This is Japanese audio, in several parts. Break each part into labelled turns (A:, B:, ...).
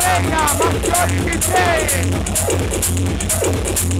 A: Venga, m
B: i s que os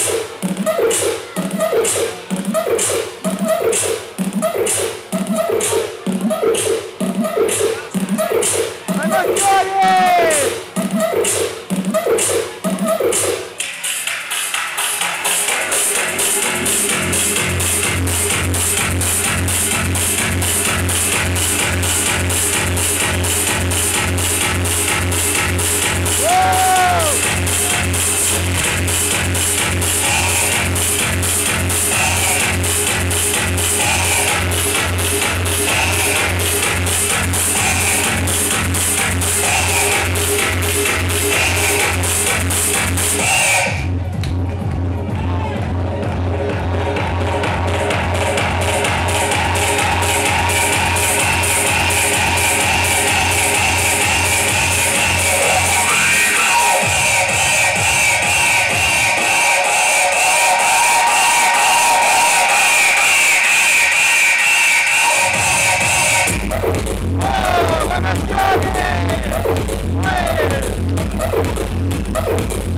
C: Thank you.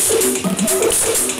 D: Thank you.